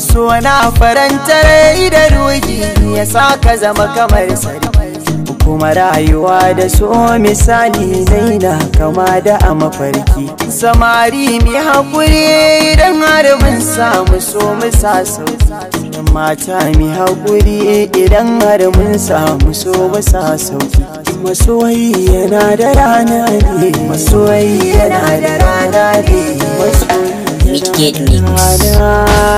so na faranta rai da ruhi ya sa ka zama kamar sarki. Kuma rayuwa da so misali naina kama da a mafarki. Samari mai haƙuri idan har mun samu so mu sa sauƙi. Mata mai haƙuri idan har mun samu so mu sa sauƙi. Masoyi yana da rana ne masoyi yana da rana ne. Masoyi yana da rana ne.